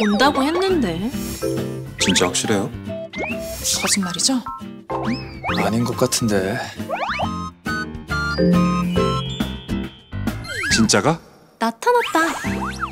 온다고 했는데. 진짜 확실해요? 거짓말이죠? 아닌 것 같은데. 진짜가? 나타났다.